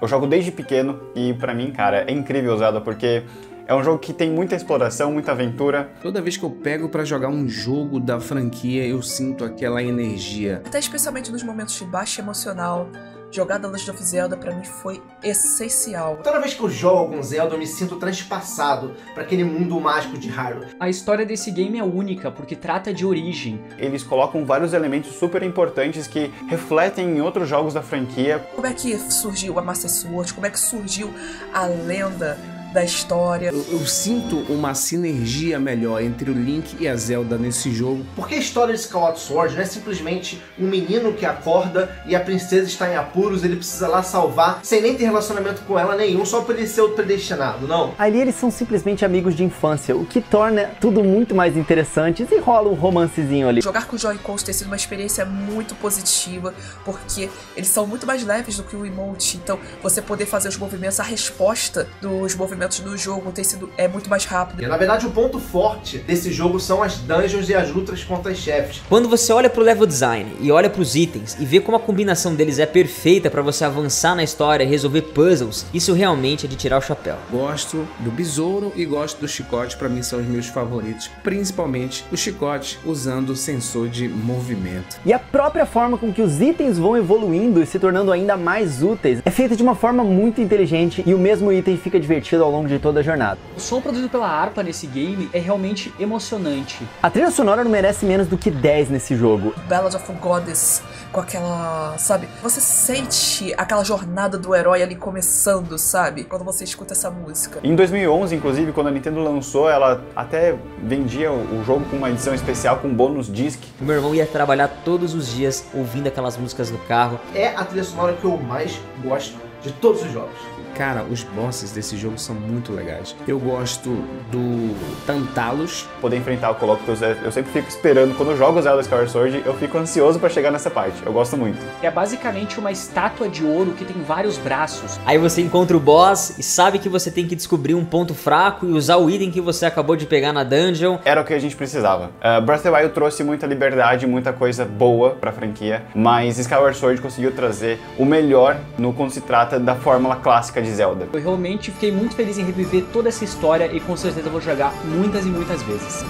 Eu jogo desde pequeno e pra mim, cara, é incrível Zelda porque é um jogo que tem muita exploração, muita aventura. Toda vez que eu pego para jogar um jogo da franquia, eu sinto aquela energia. Até especialmente nos momentos de baixa emocional, jogar The Legend of Zelda para mim foi essencial. Toda vez que eu jogo algum Zelda, eu me sinto transpassado para aquele mundo mágico de Hyrule. A história desse game é única porque trata de origem. Eles colocam vários elementos super importantes que refletem em outros jogos da franquia. Como é que surgiu a Master Sword? Como é que surgiu a lenda da história. Eu, eu, sinto uma sinergia melhor entre o Link e a Zelda nesse jogo. Porque a história de Skyward Sword não é simplesmente um menino que acorda e a princesa está em apuros, ele precisa lá salvar, sem nem ter relacionamento com ela nenhum, só por ele ser o predestinado, não. Ali eles são simplesmente amigos de infância, o que torna tudo muito mais interessante e rola um romancezinho ali. Jogar com o Joy-Cons tem sido uma experiência muito positiva, porque eles são muito mais leves do que o emote, então você poder fazer os movimentos, a resposta dos movimentos movimentos do jogo tem sido é muito mais rápido. Na verdade, o ponto forte desse jogo são as dungeons e as lutas contra os chefes. Quando você olha pro level design e olha pros itens e vê como a combinação deles é perfeita para você avançar na história e resolver puzzles, isso realmente é de tirar o chapéu. Gosto do besouro e gosto do chicote, para mim são os meus favoritos, principalmente o chicote usando o sensor de movimento. E a própria forma com que os itens vão evoluindo e se tornando ainda mais úteis é feita de uma forma muito inteligente e o mesmo item fica divertido ao ao longo de toda a jornada. O som produzido pela harpa nesse game é realmente emocionante. A trilha sonora não merece menos do que 10 nesse jogo. Ballad of Goddess, com aquela, sabe? Você sente aquela jornada do herói ali começando, sabe? Quando você escuta essa música. Em 2011, inclusive, quando a Nintendo lançou, ela até vendia o jogo com uma edição especial com bônus disc. O meu irmão ia trabalhar todos os dias ouvindo aquelas músicas no carro. É a trilha sonora que eu mais gosto de todos os jogos. Cara, os bosses desse jogo são muito legais. Eu gosto do Tantalos. Poder enfrentar o Colossus, eu sempre fico esperando. Quando eu jogo Zelda Skyward Sword, eu fico ansioso para chegar nessa parte. Eu gosto muito. É basicamente uma estátua de ouro que tem vários braços. Aí você encontra o boss e sabe que você tem que descobrir um ponto fraco e usar o item que você acabou de pegar na dungeon. Era o que a gente precisava. Uh, Breath of the Wild trouxe muita liberdade, muita coisa boa pra franquia, mas Skyward Sword conseguiu trazer o melhor no quando se trata da fórmula clássica de Zelda. Eu realmente fiquei muito feliz em reviver toda essa história e com certeza vou jogar muitas e muitas vezes.